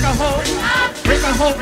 break a hole, break a hole.